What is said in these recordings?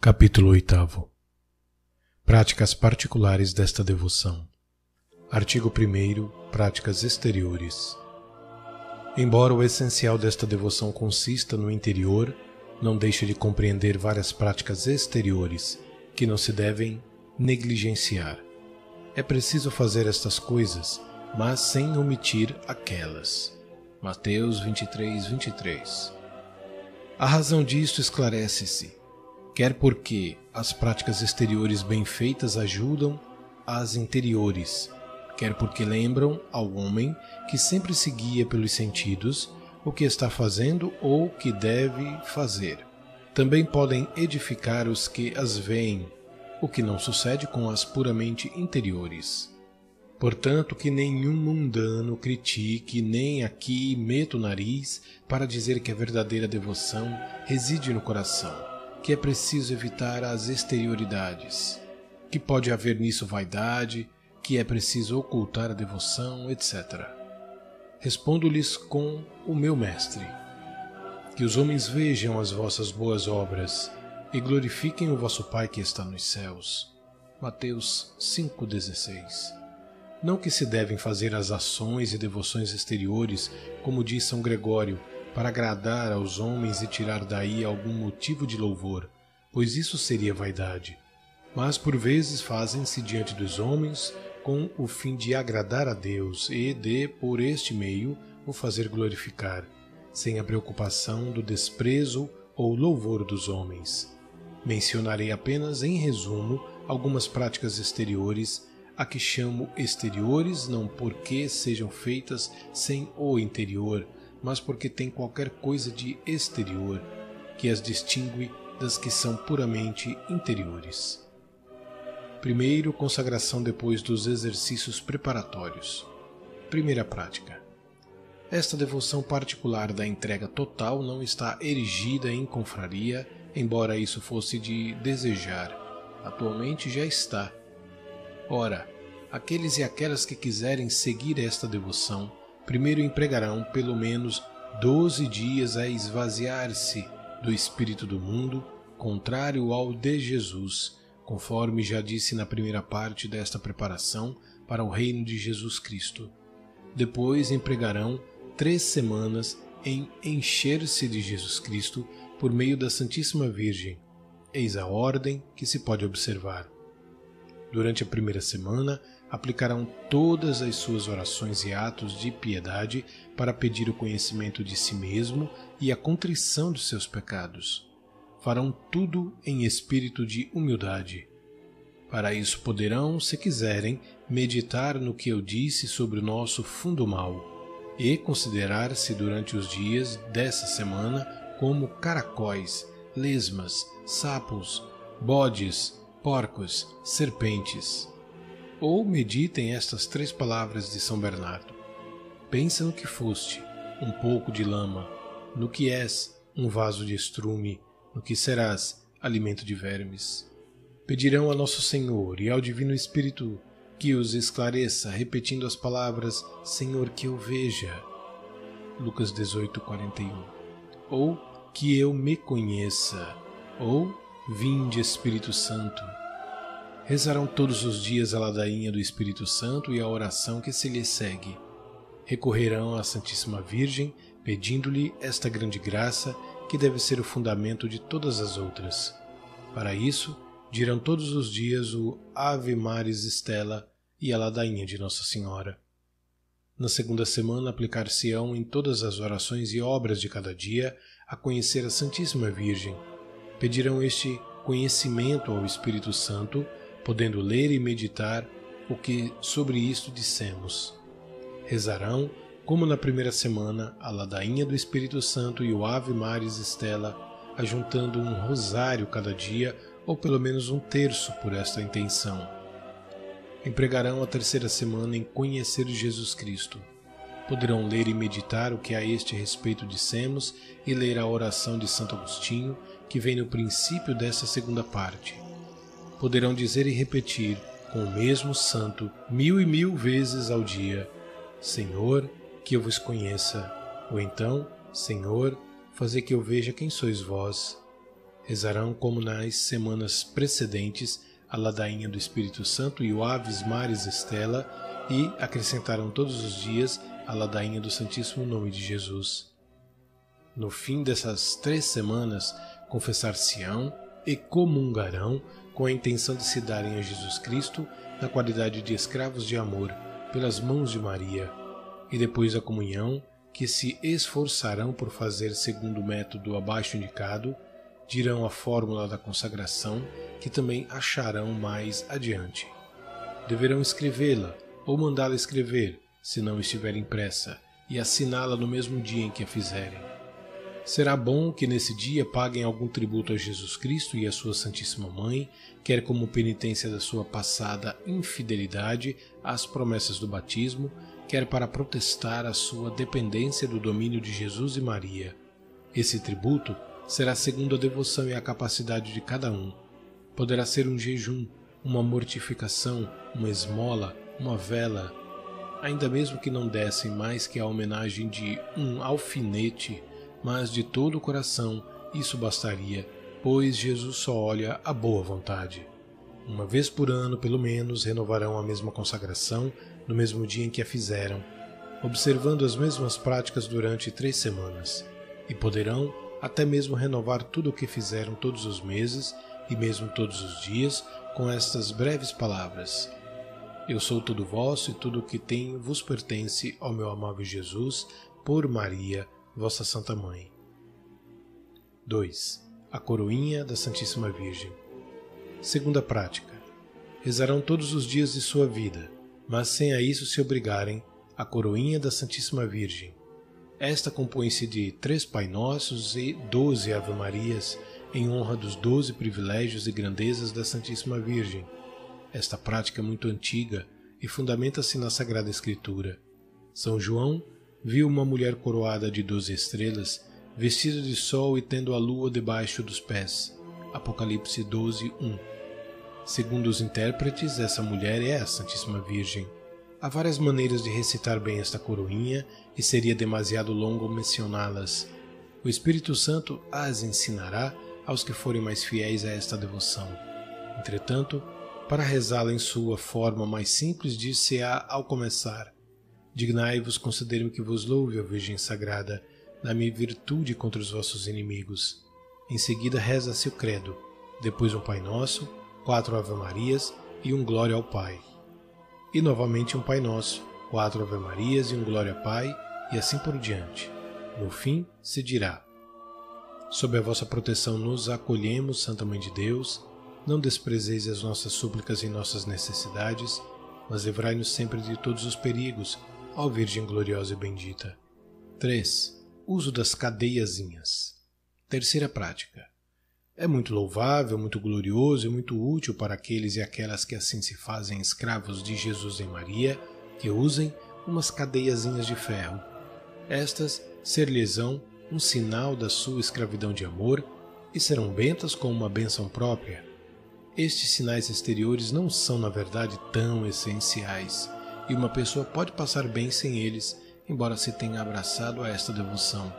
Capítulo 8 Práticas particulares desta devoção. Artigo 1 Práticas exteriores. Embora o essencial desta devoção consista no interior, não deixa de compreender várias práticas exteriores que não se devem negligenciar. É preciso fazer estas coisas, mas sem omitir aquelas. Mateus 23, 23. A razão disto esclarece-se quer porque as práticas exteriores bem feitas ajudam as interiores, quer porque lembram ao homem que sempre se guia pelos sentidos o que está fazendo ou o que deve fazer. Também podem edificar os que as veem, o que não sucede com as puramente interiores. Portanto, que nenhum mundano critique, nem aqui meta o nariz para dizer que a verdadeira devoção reside no coração que é preciso evitar as exterioridades, que pode haver nisso vaidade, que é preciso ocultar a devoção, etc. Respondo-lhes com o meu mestre: Que os homens vejam as vossas boas obras e glorifiquem o vosso Pai que está nos céus. Mateus 5,16 Não que se devem fazer as ações e devoções exteriores, como diz São Gregório, para agradar aos homens e tirar daí algum motivo de louvor, pois isso seria vaidade. Mas por vezes fazem-se diante dos homens com o fim de agradar a Deus e de, por este meio, o fazer glorificar, sem a preocupação do desprezo ou louvor dos homens. Mencionarei apenas em resumo algumas práticas exteriores a que chamo exteriores não porque sejam feitas sem o interior, mas porque tem qualquer coisa de exterior que as distingue das que são puramente interiores. Primeiro, consagração depois dos exercícios preparatórios. Primeira prática. Esta devoção particular da entrega total não está erigida em confraria, embora isso fosse de desejar. Atualmente já está. Ora, aqueles e aquelas que quiserem seguir esta devoção primeiro empregarão pelo menos doze dias a esvaziar-se do espírito do mundo, contrário ao de Jesus, conforme já disse na primeira parte desta preparação para o reino de Jesus Cristo. Depois empregarão três semanas em encher-se de Jesus Cristo por meio da Santíssima Virgem. Eis a ordem que se pode observar. Durante a primeira semana, aplicarão todas as suas orações e atos de piedade para pedir o conhecimento de si mesmo e a contrição dos seus pecados. Farão tudo em espírito de humildade. Para isso poderão, se quiserem, meditar no que eu disse sobre o nosso fundo mal e considerar-se durante os dias dessa semana como caracóis, lesmas, sapos, bodes, porcos, serpentes ou meditem estas três palavras de São Bernardo. Pensa no que foste, um pouco de lama, no que és, um vaso de estrume, no que serás, alimento de vermes. Pedirão a Nosso Senhor e ao Divino Espírito que os esclareça, repetindo as palavras Senhor que eu veja. Lucas 18, 41. Ou que eu me conheça, ou Vinde Espírito Santo rezarão todos os dias a ladainha do Espírito Santo e a oração que se lhe segue. Recorrerão à Santíssima Virgem, pedindo-lhe esta grande graça que deve ser o fundamento de todas as outras. Para isso, dirão todos os dias o Ave Maris Stella e a ladainha de Nossa Senhora. Na segunda semana, aplicar-se-ão em todas as orações e obras de cada dia a conhecer a Santíssima Virgem. Pedirão este conhecimento ao Espírito Santo podendo ler e meditar o que sobre isto dissemos. Rezarão, como na primeira semana, a ladainha do Espírito Santo e o Ave Maris Stella, ajuntando um rosário cada dia ou pelo menos um terço por esta intenção. Empregarão a terceira semana em conhecer Jesus Cristo. Poderão ler e meditar o que a este respeito dissemos e ler a oração de Santo Agostinho, que vem no princípio desta segunda parte poderão dizer e repetir com o mesmo santo mil e mil vezes ao dia: Senhor, que eu vos conheça, ou então, Senhor, fazer que eu veja quem sois vós. Rezarão como nas semanas precedentes a ladainha do Espírito Santo e o Aves Mares Estela e acrescentarão todos os dias a ladainha do Santíssimo Nome de Jesus. No fim dessas três semanas, confessar-se-ão e comungarão com a intenção de se darem a Jesus Cristo na qualidade de escravos de amor pelas mãos de Maria, e depois da comunhão, que se esforçarão por fazer segundo o método abaixo indicado, dirão a fórmula da consagração que também acharão mais adiante. Deverão escrevê-la ou mandá-la escrever, se não estiver impressa, e assiná-la no mesmo dia em que a fizerem. Será bom que nesse dia paguem algum tributo a Jesus Cristo e a sua Santíssima Mãe, quer como penitência da sua passada infidelidade às promessas do batismo, quer para protestar a sua dependência do domínio de Jesus e Maria. Esse tributo será segundo a devoção e a capacidade de cada um. Poderá ser um jejum, uma mortificação, uma esmola, uma vela, ainda mesmo que não dessem mais que a homenagem de um alfinete mas de todo o coração isso bastaria, pois Jesus só olha a boa vontade. Uma vez por ano, pelo menos, renovarão a mesma consagração no mesmo dia em que a fizeram, observando as mesmas práticas durante três semanas, e poderão até mesmo renovar tudo o que fizeram todos os meses e mesmo todos os dias com estas breves palavras: Eu sou tudo vosso e tudo o que tenho vos pertence ao meu amável Jesus, por Maria, Vossa Santa Mãe. 2. A coroinha da Santíssima Virgem. Segunda prática. Rezarão todos os dias de sua vida, mas sem a isso se obrigarem, a coroinha da Santíssima Virgem. Esta compõe-se de três Pai Nossos e doze Ave Marias, em honra dos doze privilégios e grandezas da Santíssima Virgem. Esta prática é muito antiga e fundamenta-se na Sagrada Escritura. São João viu uma mulher coroada de doze estrelas, vestida de sol e tendo a lua debaixo dos pés. Apocalipse 12, 1. Segundo os intérpretes, essa mulher é a Santíssima Virgem. Há várias maneiras de recitar bem esta coroinha e seria demasiado longo mencioná-las. O Espírito Santo as ensinará aos que forem mais fiéis a esta devoção. Entretanto, para rezá-la em sua forma mais simples, dir-se-á ao começar: Dignai-vos conceder-me que vos louve, ó Virgem Sagrada, dá-me virtude contra os vossos inimigos. Em seguida reza-se o credo, depois um Pai Nosso, quatro Ave-Marias e um Glória ao Pai. E novamente um Pai Nosso, quatro Ave-Marias e um Glória ao Pai, e assim por diante. No fim se dirá: Sob a vossa proteção nos acolhemos, Santa Mãe de Deus, não desprezeis as nossas súplicas e nossas necessidades, mas livrai-nos sempre de todos os perigos ó Virgem gloriosa e bendita. 3. Uso das cadeiazinhas. Terceira prática. É muito louvável, muito glorioso e muito útil para aqueles e aquelas que assim se fazem escravos de Jesus e Maria, que usem umas cadeiazinhas de ferro. Estas ser-lhes-ão um sinal da sua escravidão de amor e serão bentas com uma bênção própria. Estes sinais exteriores não são, na verdade, tão essenciais e uma pessoa pode passar bem sem eles, embora se tenha abraçado a esta devoção.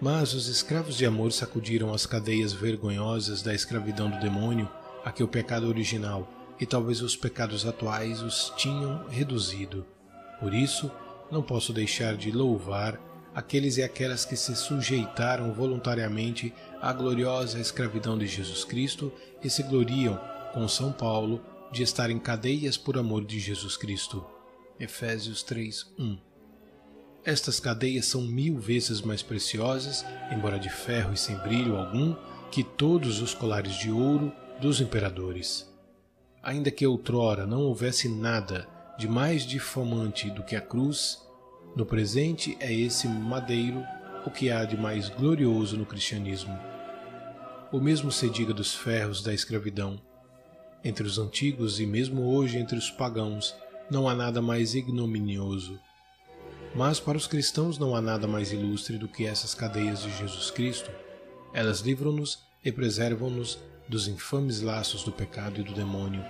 Mas os escravos de amor sacudiram as cadeias vergonhosas da escravidão do demônio a que o pecado original e talvez os pecados atuais os tinham reduzido. Por isso, não posso deixar de louvar aqueles e aquelas que se sujeitaram voluntariamente à gloriosa escravidão de Jesus Cristo e se gloriam, com São Paulo, de estar em cadeias por amor de Jesus Cristo. Efésios 3, 1. Estas cadeias são mil vezes mais preciosas, embora de ferro e sem brilho algum, que todos os colares de ouro dos imperadores. Ainda que outrora não houvesse nada de mais difamante do que a cruz, no presente é esse madeiro o que há de mais glorioso no cristianismo. O mesmo se diga dos ferros da escravidão. Entre os antigos e mesmo hoje entre os pagãos, não há nada mais ignominioso. Mas para os cristãos não há nada mais ilustre do que essas cadeias de Jesus Cristo. Elas livram-nos e preservam-nos dos infames laços do pecado e do demônio,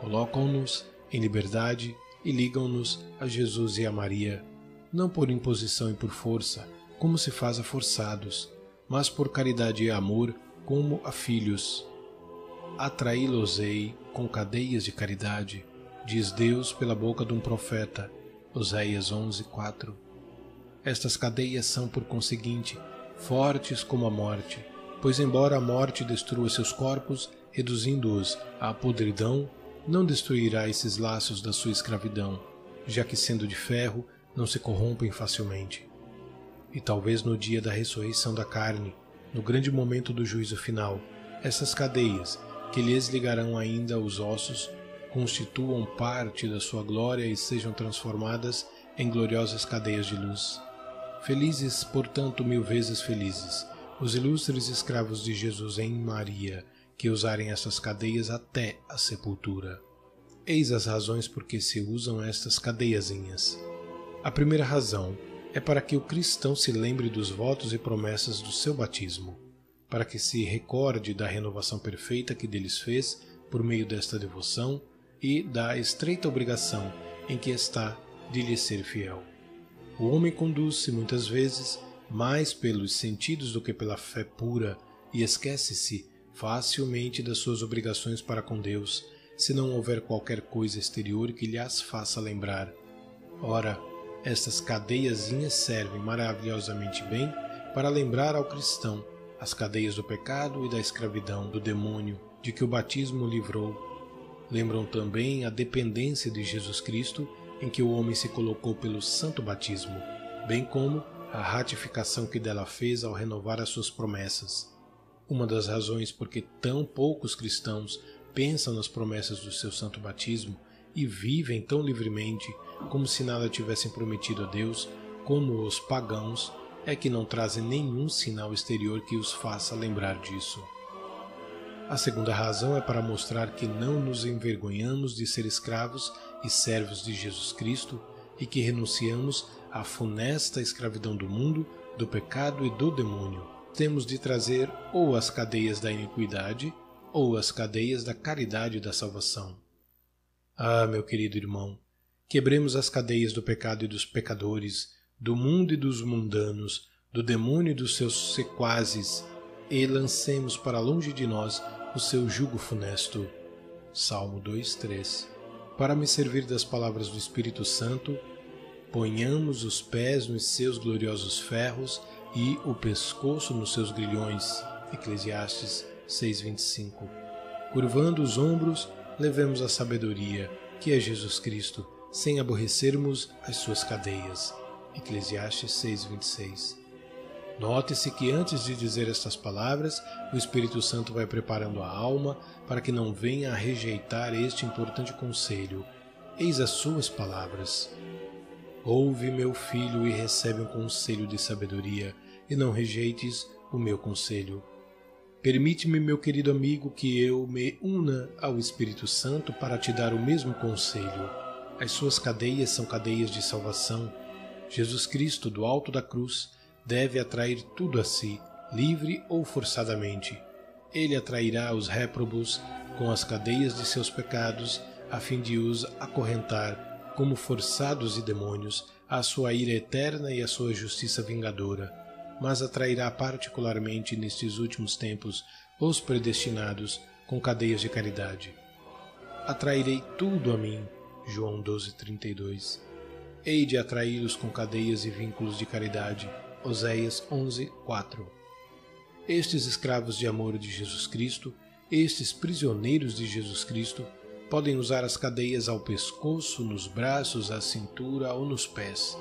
colocam-nos em liberdade e ligam-nos a Jesus e a Maria, não por imposição e por força, como se faz a forçados, mas por caridade e amor, como a filhos. Atraí-los-ei com cadeias de caridade, diz Deus pela boca de um profeta. Oséias 11, 4. Estas cadeias são, por conseguinte, fortes como a morte, pois, embora a morte destrua seus corpos, reduzindo-os à podridão, não destruirá esses laços da sua escravidão, já que, sendo de ferro, não se corrompem facilmente. E talvez no dia da ressurreição da carne, no grande momento do juízo final, essas cadeias, que lhes ligarão ainda os ossos, constituam parte da sua glória e sejam transformadas em gloriosas cadeias de luz. Felizes, portanto, mil vezes felizes, os ilustres escravos de Jesus em Maria, que usarem essas cadeias até a sepultura. Eis as razões por que se usam estas cadeiazinhas. A primeira razão é para que o cristão se lembre dos votos e promessas do seu batismo, para que se recorde da renovação perfeita que deles fez por meio desta devoção e da estreita obrigação em que está de lhe ser fiel. O homem conduz-se muitas vezes mais pelos sentidos do que pela fé pura e esquece-se facilmente das suas obrigações para com Deus, se não houver qualquer coisa exterior que lhe as faça lembrar. Ora, estas cadeiazinhas servem maravilhosamente bem para lembrar ao cristão as cadeias do pecado e da escravidão do demônio de que o batismo livrou. Lembram também a dependência de Jesus Cristo em que o homem se colocou pelo santo batismo, bem como a ratificação que dela fez ao renovar as suas promessas. Uma das razões por que tão poucos cristãos pensam nas promessas do seu santo batismo e vivem tão livremente como se nada tivessem prometido a Deus, como os pagãos, é que não trazem nenhum sinal exterior que os faça lembrar disso. A segunda razão é para mostrar que não nos envergonhamos de ser escravos e servos de Jesus Cristo e que renunciamos à funesta escravidão do mundo, do pecado e do demônio. Temos de trazer ou as cadeias da iniquidade ou as cadeias da caridade e da salvação. Ah, meu querido irmão, Quebremos as cadeias do pecado e dos pecadores, do mundo e dos mundanos, do demônio e dos seus sequazes, e lancemos para longe de nós o seu jugo funesto. Salmo 2:3. Para me servir das palavras do Espírito Santo, ponhamos os pés nos seus gloriosos ferros e o pescoço nos seus grilhões. Eclesiastes 6:25. Curvando os ombros, levemos a sabedoria, que é Jesus Cristo sem aborrecermos as suas cadeias. Eclesiastes 6:26. Note-se que antes de dizer estas palavras, o Espírito Santo vai preparando a alma para que não venha a rejeitar este importante conselho. Eis as suas palavras. Ouve, meu filho, e recebe um conselho de sabedoria, e não rejeites o meu conselho. Permite-me, meu querido amigo, que eu me una ao Espírito Santo para te dar o mesmo conselho. As suas cadeias são cadeias de salvação. Jesus Cristo, do alto da cruz, deve atrair tudo a si, livre ou forçadamente. Ele atrairá os réprobos com as cadeias de seus pecados, a fim de os acorrentar, como forçados e demônios, à sua ira eterna e à sua justiça vingadora. Mas atrairá particularmente nestes últimos tempos os predestinados com cadeias de caridade. Atrairei tudo a mim, João 12:32. Hei de atraí-los com cadeias e vínculos de caridade. Oséias 11:4. Estes escravos de amor de Jesus Cristo, estes prisioneiros de Jesus Cristo, podem usar as cadeias ao pescoço, nos braços, à cintura ou nos pés.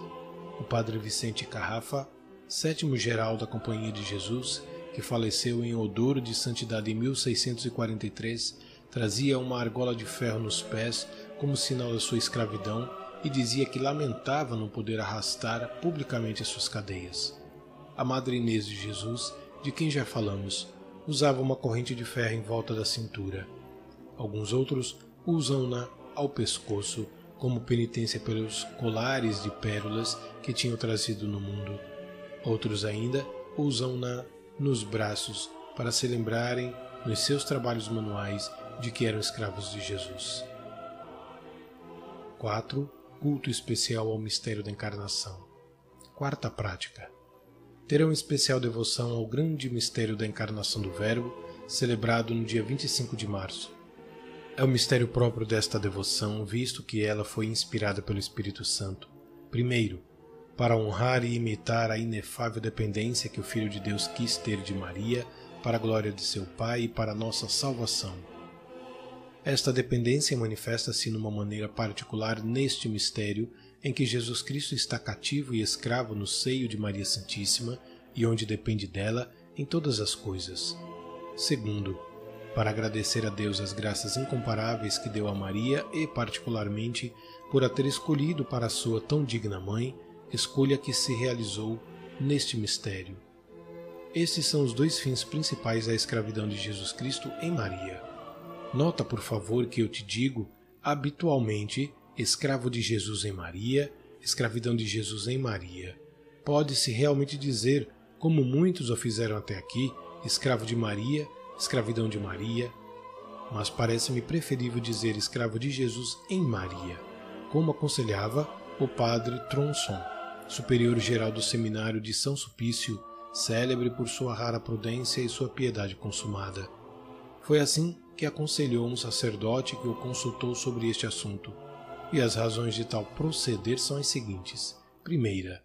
O padre Vicente Carrafa, sétimo geral da Companhia de Jesus, que faleceu em odor de santidade em 1643, trazia uma argola de ferro nos pés como sinal da sua escravidão e dizia que lamentava não poder arrastar publicamente as suas cadeias. A Madre Inês de Jesus, de quem já falamos, usava uma corrente de ferro em volta da cintura. Alguns outros usam-na ao pescoço como penitência pelos colares de pérolas que tinham trazido no mundo. Outros ainda usam-na nos braços para se lembrarem nos seus trabalhos manuais de que eram escravos de Jesus. 4. Culto especial ao mistério da encarnação. Quarta prática. terão especial devoção ao grande mistério da encarnação do Verbo, celebrado no dia 25 de março. É o mistério próprio desta devoção, visto que ela foi inspirada pelo Espírito Santo. Primeiro, para honrar e imitar a inefável dependência que o Filho de Deus quis ter de Maria, para a glória de seu Pai e para a nossa salvação. Esta dependência manifesta-se numa maneira particular neste mistério em que Jesus Cristo está cativo e escravo no seio de Maria Santíssima e onde depende dela em todas as coisas. Segundo, para agradecer a Deus as graças incomparáveis que deu a Maria e, particularmente, por a ter escolhido para sua tão digna mãe, escolha que se realizou neste mistério. Estes são os dois fins principais da escravidão de Jesus Cristo em Maria. Nota, por favor, que eu te digo habitualmente escravo de Jesus em Maria, escravidão de Jesus em Maria. Pode-se realmente dizer, como muitos o fizeram até aqui, escravo de Maria, escravidão de Maria, mas parece-me preferível dizer escravo de Jesus em Maria, como aconselhava o padre Tronson, superior geral do seminário de São Sulpício, célebre por sua rara prudência e sua piedade consumada. Foi assim que aconselhou um sacerdote que o consultou sobre este assunto. E as razões de tal proceder são as seguintes: primeira,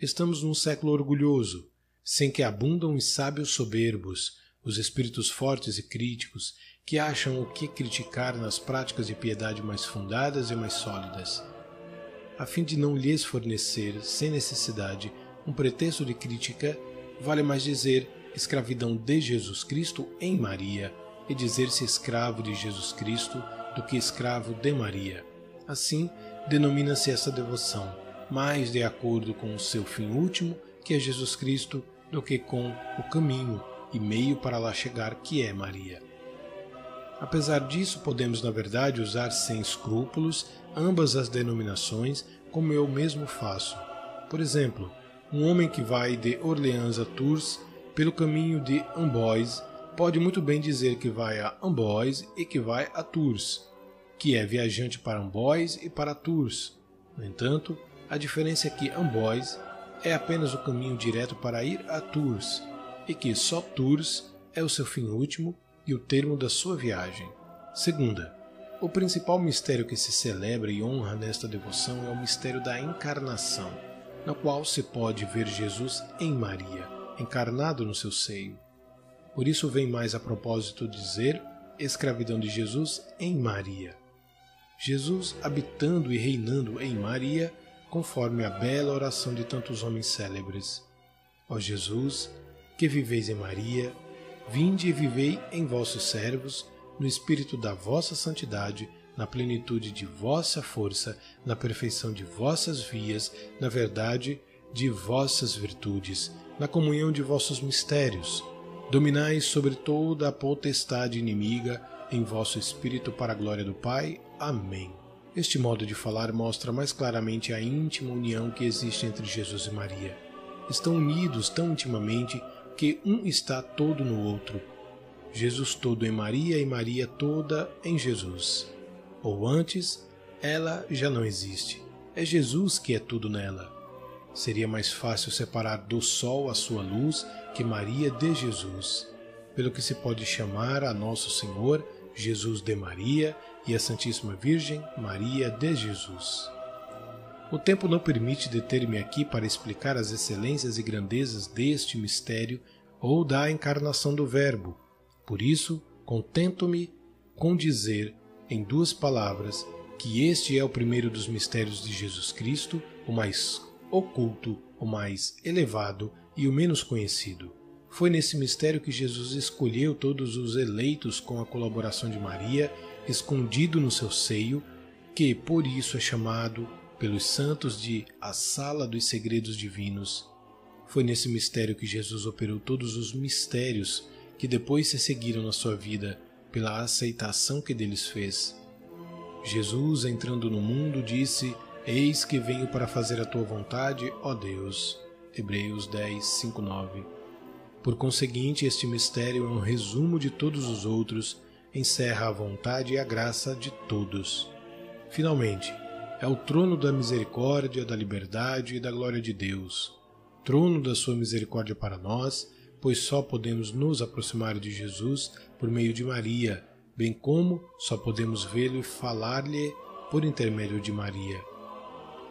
estamos num século orgulhoso, sem que abundam os sábios soberbos, os espíritos fortes e críticos, que acham o que criticar nas práticas de piedade mais fundadas e mais sólidas. A fim de não lhes fornecer, sem necessidade, um pretexto de crítica, vale mais dizer escravidão de Jesus Cristo em Maria e dizer-se escravo de Jesus Cristo do que escravo de Maria. Assim, denomina-se essa devoção, mais de acordo com o seu fim último, que é Jesus Cristo, do que com o caminho e meio para lá chegar, que é Maria. Apesar disso, podemos na verdade usar sem escrúpulos ambas as denominações, como eu mesmo faço. Por exemplo, um homem que vai de Orleans a Tours pelo caminho de Amboise pode muito bem dizer que vai a Amboise e que vai a Tours, que é viajante para Amboise e para Tours. No entanto, a diferença é que Amboise é apenas o caminho direto para ir a Tours e que só Tours é o seu fim último e o termo da sua viagem. Segunda, o principal mistério que se celebra e honra nesta devoção é o mistério da encarnação, na qual se pode ver Jesus em Maria, encarnado no seu seio. Por isso vem mais a propósito dizer escravidão de Jesus em Maria. Jesus habitando e reinando em Maria, conforme a bela oração de tantos homens célebres. Ó Jesus, que viveis em Maria, vinde e vivei em vossos servos, no espírito da vossa santidade, na plenitude de vossa força, na perfeição de vossas vias, na verdade de vossas virtudes, na comunhão de vossos mistérios Dominai sobre toda a potestade inimiga em vosso espírito para a glória do Pai. Amém. Este modo de falar mostra mais claramente a íntima união que existe entre Jesus e Maria. Estão unidos tão intimamente que um está todo no outro. Jesus todo em Maria e Maria toda em Jesus. Ou antes, ela já não existe. É Jesus que é tudo nela. Seria mais fácil separar do sol a sua luz que Maria de Jesus, pelo que se pode chamar a Nosso Senhor Jesus de Maria e a Santíssima Virgem Maria de Jesus. O tempo não permite deter-me aqui para explicar as excelências e grandezas deste mistério ou da encarnação do Verbo. Por isso, contento-me com dizer, em duas palavras, que este é o primeiro dos mistérios de Jesus Cristo, o mais oculto, o mais elevado e o menos conhecido. Foi nesse mistério que Jesus escolheu todos os eleitos com a colaboração de Maria, escondido no seu seio, que por isso é chamado pelos santos de a Sala dos Segredos Divinos. Foi nesse mistério que Jesus operou todos os mistérios que depois se seguiram na sua vida pela aceitação que deles fez. Jesus, entrando no mundo, disse: Eis que venho para fazer a tua vontade, ó Deus. Hebreus 10, 5, 9. Por conseguinte, este mistério é um resumo de todos os outros, encerra a vontade e a graça de todos. Finalmente, é o trono da misericórdia, da liberdade e da glória de Deus. trono da sua misericórdia para nós, pois só podemos nos aproximar de Jesus por meio de Maria, bem como só podemos vê-lo e falar-lhe por intermédio de Maria.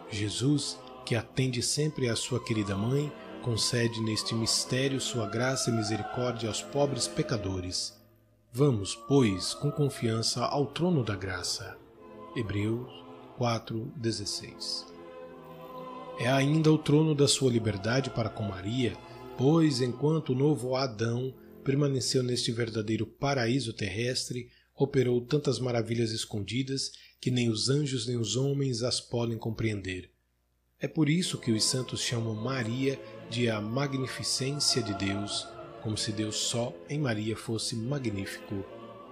Jesus, que atende sempre à sua querida mãe, concede neste mistério sua graça e misericórdia aos pobres pecadores. Vamos, pois, com confiança ao trono da graça. Hebreus 4:16. É ainda o trono da sua liberdade para com Maria, pois enquanto o novo Adão permaneceu neste verdadeiro paraíso terrestre, operou tantas maravilhas escondidas que nem os anjos nem os homens as podem compreender. É por isso que os santos chamam Maria de a magnificência de Deus, como se Deus só em Maria fosse magnífico.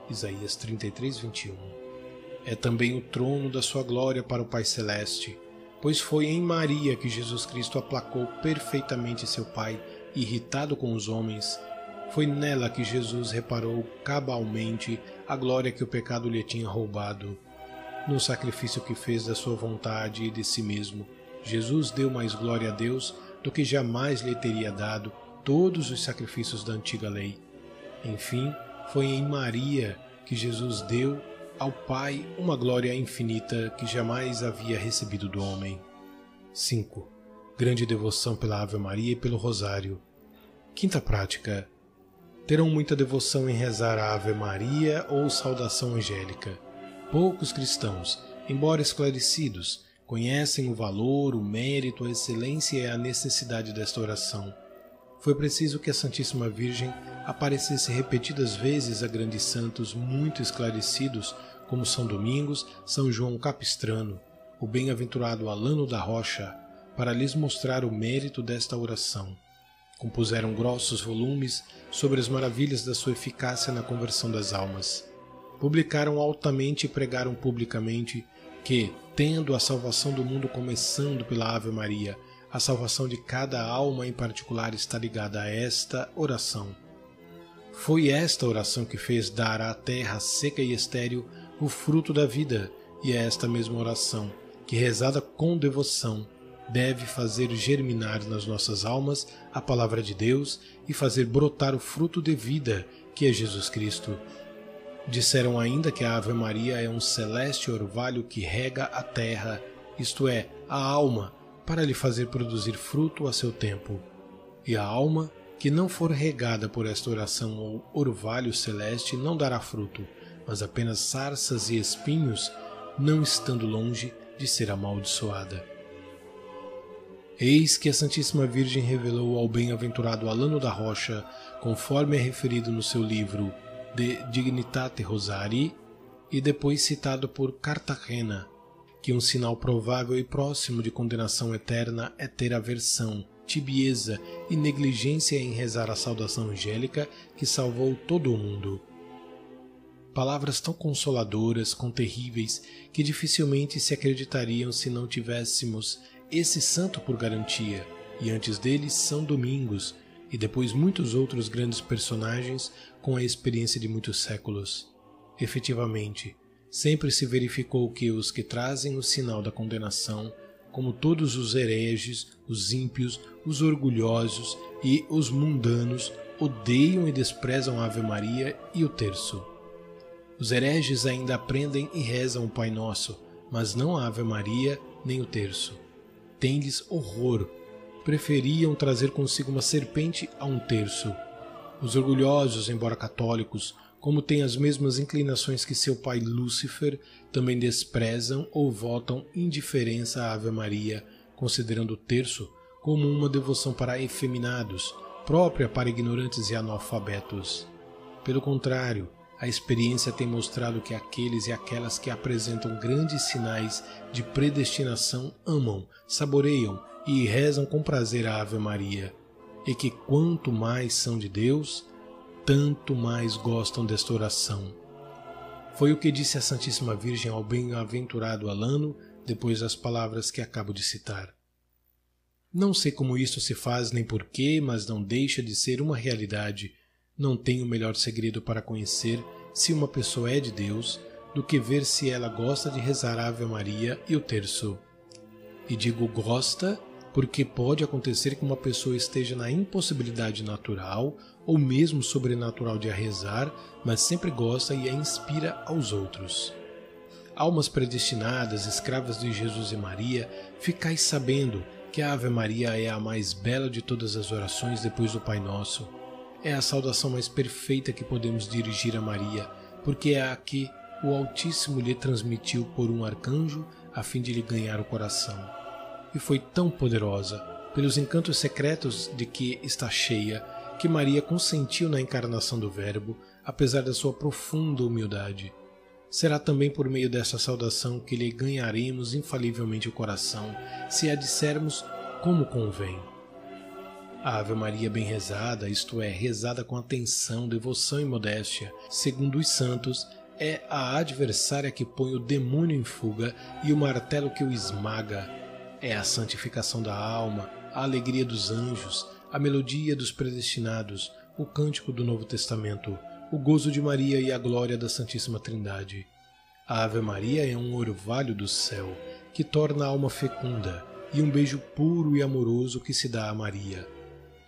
Isaías 33, 21. É também o trono da sua glória para o Pai Celeste, pois foi em Maria que Jesus Cristo aplacou perfeitamente seu Pai, irritado com os homens. Foi nela que Jesus reparou cabalmente a glória que o pecado lhe tinha roubado. No sacrifício que fez da sua vontade e de si mesmo, Jesus deu mais glória a Deus do que jamais lhe teria dado todos os sacrifícios da antiga lei. Enfim, foi em Maria que Jesus deu ao Pai uma glória infinita que jamais havia recebido do homem. 5. Grande devoção pela Ave Maria e pelo Rosário. Quinta prática. Terão muita devoção em rezar a Ave Maria ou saudação angélica. Poucos cristãos, embora esclarecidos, conhecem o valor, o mérito, a excelência e a necessidade desta oração. Foi preciso que a Santíssima Virgem aparecesse repetidas vezes a grandes santos muito esclarecidos, como São Domingos, São João Capistrano, o bem-aventurado Alano da Rocha, para lhes mostrar o mérito desta oração. Compuseram grossos volumes sobre as maravilhas da sua eficácia na conversão das almas. Publicaram altamente e pregaram publicamente que, tendo a salvação do mundo começando pela Ave Maria, a salvação de cada alma em particular está ligada a esta oração. Foi esta oração que fez dar à terra seca e estéril o fruto da vida, e é esta mesma oração que, rezada com devoção, deve fazer germinar nas nossas almas a palavra de Deus e fazer brotar o fruto de vida, que é Jesus Cristo. Disseram ainda que a Ave Maria é um celeste orvalho que rega a terra, isto é, a alma, para lhe fazer produzir fruto a seu tempo. E a alma, que não for regada por esta oração ou orvalho celeste, não dará fruto, mas apenas sarças e espinhos, não estando longe de ser amaldiçoada. Eis que a Santíssima Virgem revelou ao bem-aventurado Alano da Rocha, conforme é referido no seu livro de Dignitate Rosari e depois citado por Cartagena, que um sinal provável e próximo de condenação eterna é ter aversão, tibieza e negligência em rezar a saudação angélica que salvou todo o mundo. Palavras tão consoladoras, terríveis, que dificilmente se acreditariam se não tivéssemos esse santo por garantia, e antes dele São Domingos, e depois muitos outros grandes personagens com a experiência de muitos séculos. Efetivamente, sempre se verificou que os que trazem o sinal da condenação, como todos os hereges, os ímpios, os orgulhosos e os mundanos, odeiam e desprezam a Ave Maria e o terço. Os hereges ainda aprendem e rezam o Pai Nosso, mas não a Ave Maria nem o terço. Tem-lhes horror preferiam trazer consigo uma serpente a um terço. Os orgulhosos, embora católicos, como têm as mesmas inclinações que seu pai Lúcifer, também desprezam ou votam indiferença à Ave Maria, considerando o terço como uma devoção para efeminados, própria para ignorantes e analfabetos. Pelo contrário, a experiência tem mostrado que aqueles e aquelas que apresentam grandes sinais de predestinação amam, saboreiam e rezam com prazer a Ave Maria, e que quanto mais são de Deus, tanto mais gostam desta oração. Foi o que disse a Santíssima Virgem ao bem-aventurado Alano depois das palavras que acabo de citar. Não sei como isto se faz nem porquê, mas não deixa de ser uma realidade. Não tenho melhor segredo para conhecer se uma pessoa é de Deus do que ver se ela gosta de rezar a Ave Maria e o terço. E digo gosta porque pode acontecer que uma pessoa esteja na impossibilidade natural ou mesmo sobrenatural de a rezar, mas sempre gosta e a inspira aos outros. Almas predestinadas, escravas de Jesus e Maria, ficais sabendo que a Ave Maria é a mais bela de todas as orações depois do Pai Nosso. É a saudação mais perfeita que podemos dirigir a Maria, porque é a que o Altíssimo lhe transmitiu por um arcanjo a fim de lhe ganhar o coração. E foi tão poderosa, pelos encantos secretos de que está cheia, que Maria consentiu na encarnação do Verbo, apesar da sua profunda humildade. Será também por meio dessa saudação que lhe ganharemos infalivelmente o coração, se a dissermos como convém. A Ave Maria bem rezada, isto é, rezada com atenção, devoção e modéstia, segundo os santos, é a adversária que põe o demônio em fuga e o martelo que o esmaga. É a santificação da alma, a alegria dos anjos, a melodia dos predestinados, o cântico do Novo Testamento, o gozo de Maria e a glória da Santíssima Trindade. A Ave Maria é um orvalho do céu que torna a alma fecunda e um beijo puro e amoroso que se dá a Maria.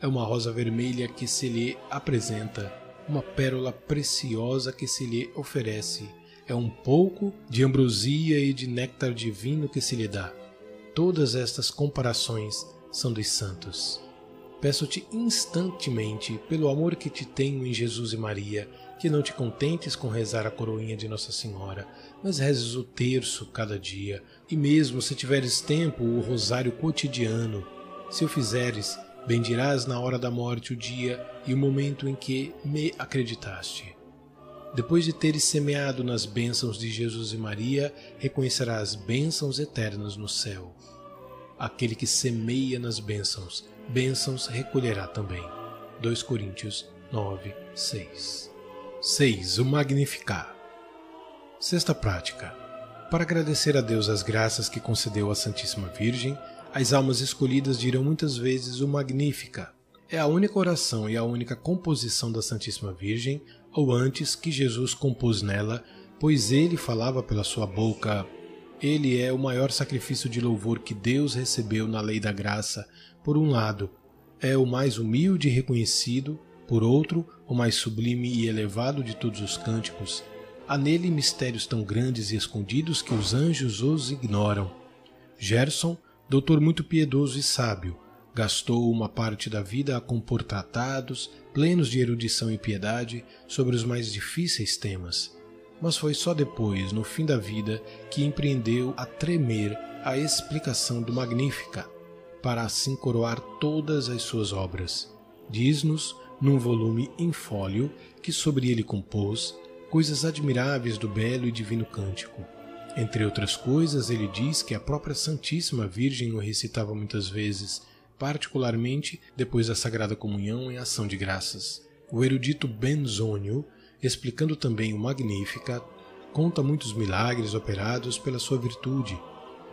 É uma rosa vermelha que se lhe apresenta uma pérola preciosa que se lhe oferece. É um pouco de ambrosia e de néctar divino que se lhe dá. Todas estas comparações são dos santos. Peço-te instantemente, pelo amor que te tenho em Jesus e Maria, que não te contentes com rezar a coroinha de Nossa Senhora, mas rezes o terço cada dia, e mesmo se tiveres tempo, o rosário cotidiano. Se o fizeres, bendirás na hora da morte o dia e o momento em que me acreditaste. Depois de teres semeado nas bênçãos de Jesus e Maria, reconhecerás bênçãos eternas no céu. Aquele que semeia nas bênçãos, bênçãos recolherá também. 2 Coríntios 9, 6. 6. O Magnificar. Sexta prática. Para agradecer a Deus as graças que concedeu à Santíssima Virgem, as almas escolhidas dirão muitas vezes o Magnífica, é a única oração e a única composição da Santíssima Virgem, ou antes que Jesus compôs nela, pois ele falava pela sua boca. Ele é o maior sacrifício de louvor que Deus recebeu na lei da graça, por um lado, é o mais humilde e reconhecido, por outro, o mais sublime e elevado de todos os cânticos. Há nele mistérios tão grandes e escondidos que os anjos os ignoram. Gerson, doutor muito piedoso e sábio, Gastou uma parte da vida a compor tratados, plenos de erudição e piedade, sobre os mais difíceis temas. Mas foi só depois, no fim da vida, que empreendeu a tremer a explicação do Magnífica, para assim coroar todas as suas obras. Diz-nos, num volume em fólio, que sobre ele compôs coisas admiráveis do belo e divino cântico. Entre outras coisas, ele diz que a própria Santíssima Virgem o recitava muitas vezes, particularmente depois da Sagrada Comunhão em ação de graças. O erudito Benzônio, explicando também o Magnífica, conta muitos milagres operados pela sua virtude.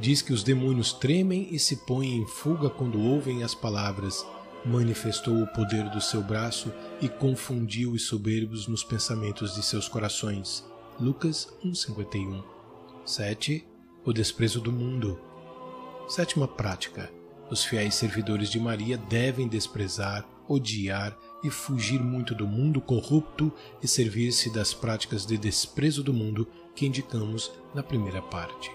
Diz que os demônios tremem e se põem em fuga quando ouvem as palavras. Manifestou o poder do seu braço e confundiu os soberbos nos pensamentos de seus corações. Lucas 1,51 7. O desprezo do mundo. Sétima prática os fiéis servidores de Maria devem desprezar, odiar e fugir muito do mundo corrupto e servir-se das práticas de desprezo do mundo que indicamos na primeira parte.